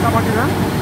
Arka makine.